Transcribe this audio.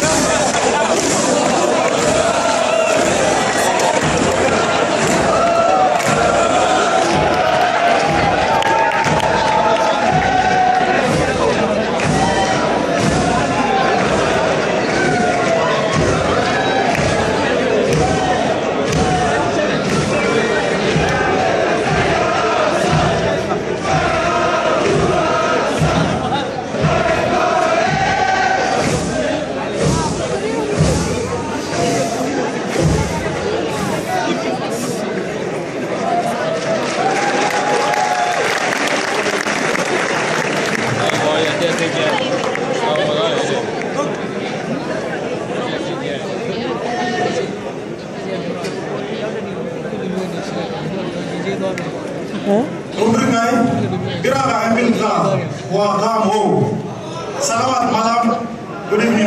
Yes. Good evening.